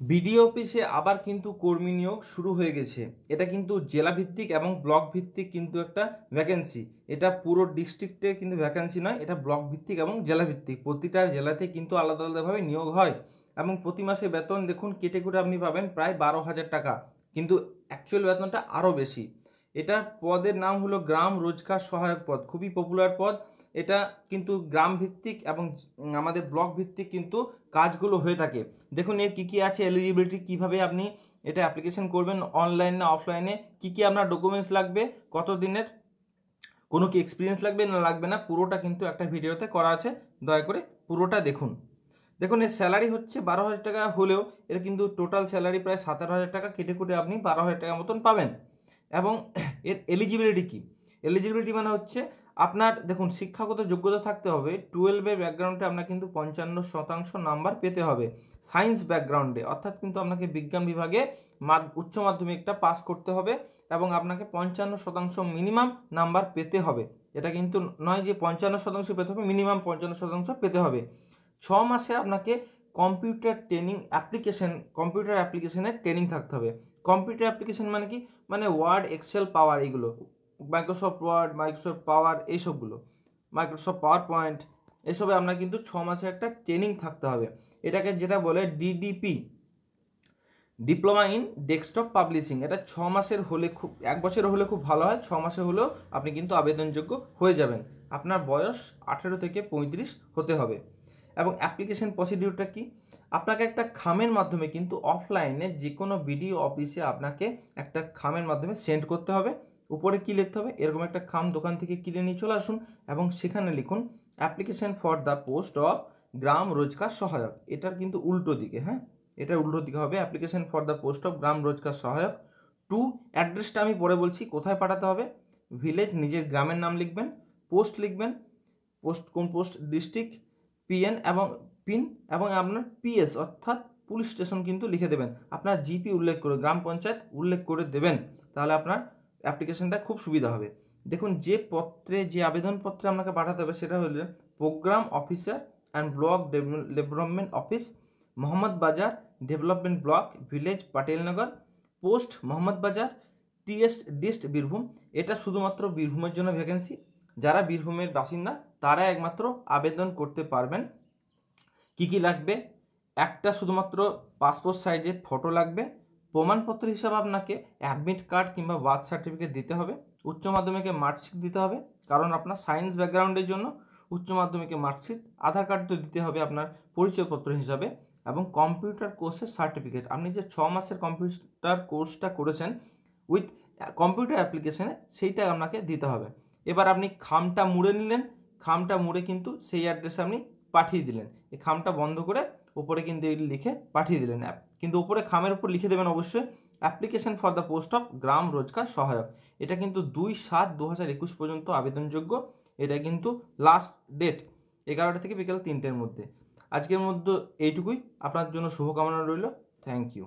BDO অফিসে আবার কিন্তু কর্মী নিয়োগ শুরু হয়ে গেছে। এটা কিন্তু জেলা ভিত্তিক এবং ব্লক ভিত্তিক কিন্তু একটা ভ্যাকেন্সি এটা পুরো ডিস্ট্রিক্টে কিন্তু ভ্যাকেন্সি নয়, এটা ব্লক ভিত্তিক এবং জেলা ভিত্তিক প্রতিটা জেলাতে কিন্তু আলাদা আলাদাভাবে নিয়োগ হয় এবং প্রতি মাসে বেতন দেখুন কেটে কুটে আপনি পাবেন প্রায় বারো হাজার টাকা, কিন্তু অ্যাকচুয়াল বেতনটা আরও বেশি। এটা পদের নাম হলো গ্রাম রোজগার সহায়ক পদ, খুবই পপুলার পদ। এটা কিন্তু গ্রাম ভিত্তিক এবং আমাদের ব্লক ভিত্তিক কিন্তু কাজগুলো হয়ে থাকে। দেখুন, এর কী কী আছে এলিজিবিলিটি কীভাবে আপনি এটা অ্যাপ্লিকেশন করবেন অনলাইন না অফলাইনে কী কী আপনার ডকুমেন্টস লাগবে? কত দিনের কোনো কি এক্সপিরিয়েন্স লাগবে না লাগবে না? পুরোটা কিন্তু একটা ভিডিওতে করা আছে। দয়া করে পুরোটা দেখুন। দেখুন, এর স্যালারি হচ্ছে বারো হাজার টাকা হলেও এর কিন্তু টোটাল স্যালারি প্রায় সাতারো হাজার টাকা কেটে কুটে আপনি বারো হাজার টাকা মতন পাবেন। এবং এর এলিজিবিলিটি কি? এলিজিবিলিটি মানে হচ্ছে আপনার, দেখুন, শিক্ষাগত যোগ্যতা থাকতে হবে টুয়েলভের ব্যাকগ্রাউন্ডে আপনার কিন্তু পঞ্চান্ন শতাংশ নাম্বার পেতে হবে। সায়েন্স ব্যাকগ্রাউন্ডে অর্থাৎ কিন্তু আপনাকে বিজ্ঞান বিভাগে উচ্চ মাধ্যমিকটা পাস করতে হবে এবং আপনাকে পঞ্চান্ন শতাংশ মিনিমাম নাম্বার পেতে হবে। এটা কিন্তু নয় যে পঞ্চান্ন শতাংশ পেতে হবে মিনিমাম পঞ্চান্ন শতাংশ পেতে হবে। ছ মাসে আপনাকে কম্পিউটার ট্রেনিং অ্যাপ্লিকেশন কম্পিউটার অ্যাপ্লিকেশনের ট্রেনিং থাকতে হবে। কম্পিউটার অ্যাপ্লিকেশন মানে কি? মানে ওয়ার্ড এক্সেল পাওয়ার এইগুলো। মাইক্রোসফট ওয়ার্ড মাইক্রোসফট পাওয়ার এইসবগুলো। মাইক্রোসফট পাওয়ার পয়েন্ট এসবে আপনার কিন্তু ছ মাসে একটা ট্রেনিং থাকতে হবে। এটাকে যেটা বলে DDP diploma in desktop publishing এটা ছ মাসের হলে খুব, এক বছর হলে খুব ভালো হয়, ছ মাসে হলেও আপনি কিন্তু আবেদনযোগ্য হয়ে যাবেন। আপনার বয়স আঠেরো থেকে পঁয়ত্রিশ হতে হবে। এবং অ্যাপ্লিকেশন প্রসিডিউরটা কি? আপনাকে একটা খামের মাধ্যমে কিন্তু অফলাইনে যে কোনো বিডিও অফিসে আপনাকে একটা খামের মাধ্যমে সেন্ড করতে হবে। উপরে কি লিখতে হবে? এরকম একটা খাম দোকান থেকে কিনে নিয়ে চলে আসুন এবং সেখানে লিখুন application for the post of গ্রাম রোজগার সহায়ক। এটার কিন্তু উল্টো দিকে হ্যাঁ? এটার উল্টো দিকে হবে application for the post of গ্রাম রোজগার সহায়ক। টু অ্যাড্রেসটা আমি পরে বলছি, কোথায় পাঠাতে হবে? ভিলেজ নিজের গ্রামের নাম লিখবেন পোস্ট লিখবেন পোস্ট কোন পোস্ট ডিস্ট্রিক্ট পিএন এবং পিন এবং আপনার পিএস অর্থাৎ পুলিশ স্টেশন কিন্তু লিখে দেবেন। আপনার জিপি উল্লেখ করে, গ্রাম পঞ্চায়েত উল্লেখ করে দেবেন। তাহলে আপনার অ্যাপ্লিকেশনটা খুব সুবিধা হবে। দেখুন, যে পত্রে, যে আবেদনপত্রে আপনাকে পাঠাতে হবে সেটা হলো programme officer and block development office Mohammad Bazar development block village Patelnagar post Mohammad Bazar T S dist Birbhum এটা শুধুমাত্র বীরভূমের জন্য ভ্যাকেন্সি যারা বীরভূমের বাসিন্দা, তারা একমাত্র আবেদন করতে পারবেন। কি কি লাগবে? একটা শুধুমাত্র পাসপোর্ট সাইজের ফটো লাগবে। প্রমাণপত্র হিসাবে আপনাকে অ্যাডমিট কার্ড কিংবা বার্থ সার্টিফিকেট দিতে হবে। উচ্চ মাধ্যমিকে মার্কশিট দিতে হবে, কারণ আপনার সায়েন্স ব্যাকগ্রাউন্ডের জন্য উচ্চ মাধ্যমিকে মার্কশিট আধার কার্ড তো দিতে হবে আপনার পরিচয়পত্র হিসাবে এবং কম্পিউটার কোর্সের সার্টিফিকেট আপনি যে ছ মাসের কম্পিউটার কোর্সটা করেছেন উইথ কম্পিউটার অ্যাপ্লিকেশানে সেইটা আপনাকে দিতে হবে। এবার আপনি খামটা মুড়ে নিলেন, খামটা মুড়ে কিন্তু সেই অ্যাড্রেসে আপনি পাঠিয়ে দিলেন। এই খামটা বন্ধ করে উপরে কিন্তু এগুলি লিখে পাঠিয়ে দিলেন অ্যাপ কিন্তু উপরে খামের উপর লিখে দেবেন অবশ্যই application for the post of গ্রাম রোজগার সহায়ক। এটা কিন্তু দুই সাত দু হাজার একুশ পর্যন্ত আবেদনযোগ্য। এটা কিন্তু লাস্ট ডেট এগারোটা থেকে বিকেল তিনটের মধ্যে। আজকের মধ্যে এইটুকুই। আপনার জন্য শুভকামনা রইল। Thank you